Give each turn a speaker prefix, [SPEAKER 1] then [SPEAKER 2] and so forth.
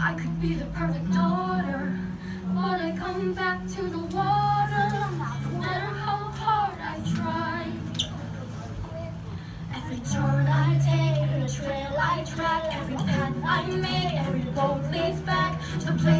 [SPEAKER 1] I could be the perfect daughter, but I come back to the water, no matter how hard I try. Every turn I take, every trail I track, every path I make, every road leads back to the place